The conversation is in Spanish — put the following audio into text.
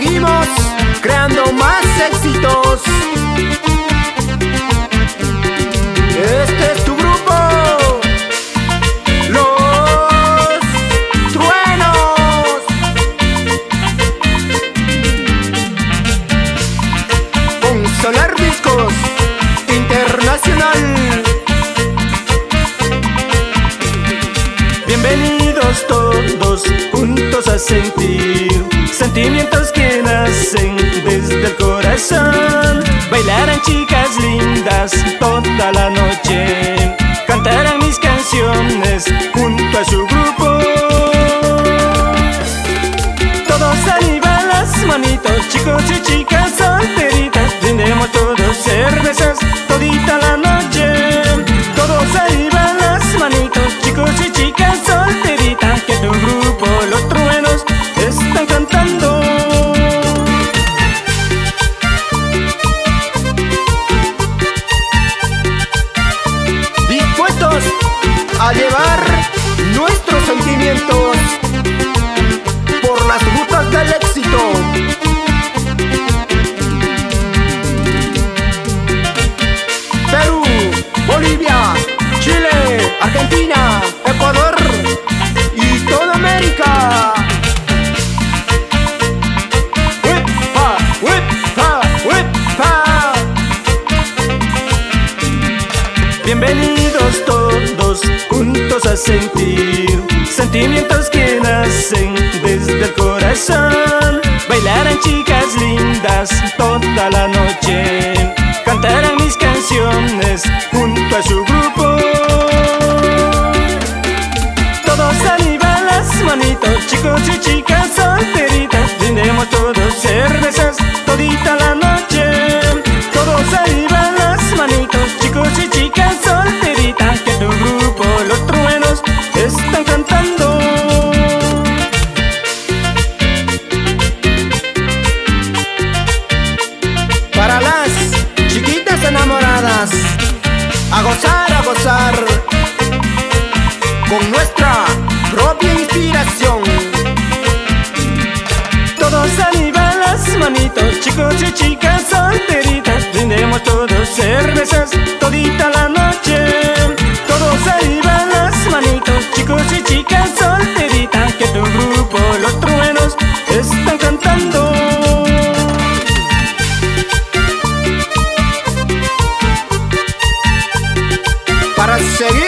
seguimos creando más éxitos. Este es tu grupo, los truenos. Con Solar Discos Internacional. Bienvenidos todos juntos a sentir sentimientos. Toda la noche, cantarán mis canciones junto a su grupo. Todos arriba manitos, chicos y chicas Bienvenidos todos juntos a sentir sentimientos que nacen desde el corazón. Bailarán chicas lindas toda la noche, cantarán mis canciones a gozar, a gozar, con nuestra propia inspiración. Todos arriba las manitos, chicos y seguimos.